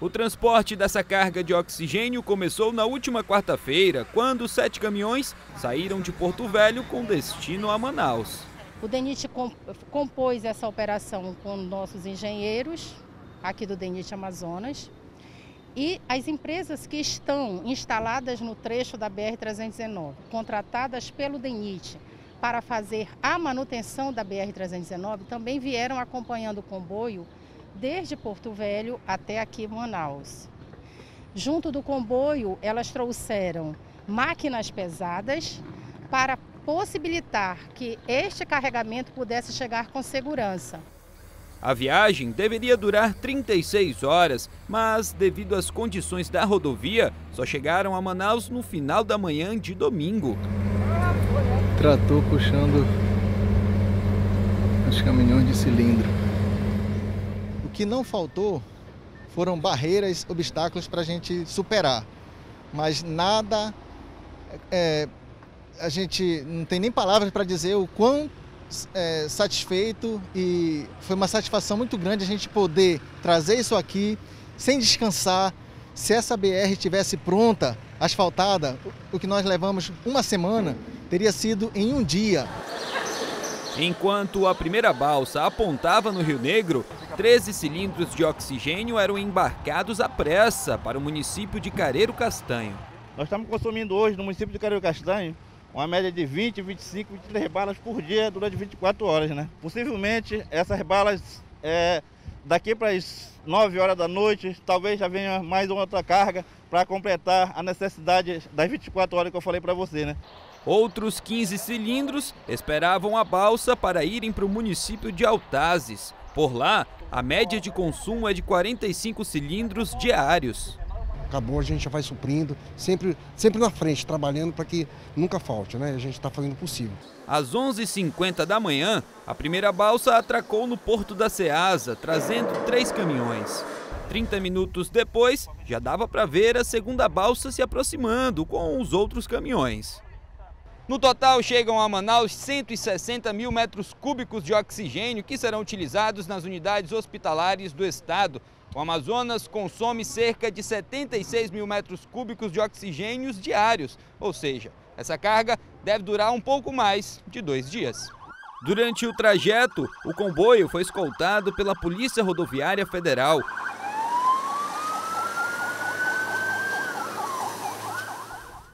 O transporte dessa carga de oxigênio começou na última quarta-feira, quando sete caminhões saíram de Porto Velho com destino a Manaus. O DENIT compôs essa operação com nossos engenheiros, aqui do DENIT Amazonas, e as empresas que estão instaladas no trecho da BR-319, contratadas pelo DENIT para fazer a manutenção da BR-319, também vieram acompanhando o comboio desde Porto Velho até aqui Manaus. Junto do comboio, elas trouxeram máquinas pesadas para possibilitar que este carregamento pudesse chegar com segurança. A viagem deveria durar 36 horas, mas devido às condições da rodovia, só chegaram a Manaus no final da manhã de domingo. Trator puxando os caminhões de cilindro que não faltou foram barreiras, obstáculos para a gente superar. Mas nada, é, a gente não tem nem palavras para dizer o quão é, satisfeito e foi uma satisfação muito grande a gente poder trazer isso aqui sem descansar. Se essa BR estivesse pronta, asfaltada, o que nós levamos uma semana, teria sido em um dia. Enquanto a primeira balsa apontava no Rio Negro, 13 cilindros de oxigênio eram embarcados à pressa para o município de Careiro Castanho. Nós estamos consumindo hoje no município de Careiro Castanho uma média de 20, 25, 23 balas por dia durante 24 horas, né? Possivelmente essas balas é, daqui para as 9 horas da noite, talvez já venha mais uma outra carga para completar a necessidade das 24 horas que eu falei para você, né? Outros 15 cilindros esperavam a balsa para irem para o município de Altazes. Por lá, a média de consumo é de 45 cilindros diários. Acabou, a gente já vai suprindo, sempre, sempre na frente, trabalhando para que nunca falte, né? A gente está fazendo o possível. Às 11h50 da manhã, a primeira balsa atracou no porto da Ceasa, trazendo três caminhões. 30 minutos depois, já dava para ver a segunda balsa se aproximando com os outros caminhões. No total, chegam a Manaus 160 mil metros cúbicos de oxigênio que serão utilizados nas unidades hospitalares do estado. O Amazonas consome cerca de 76 mil metros cúbicos de oxigênios diários, ou seja, essa carga deve durar um pouco mais de dois dias. Durante o trajeto, o comboio foi escoltado pela Polícia Rodoviária Federal.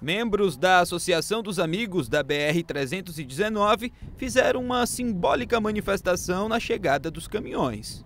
Membros da Associação dos Amigos da BR-319 fizeram uma simbólica manifestação na chegada dos caminhões.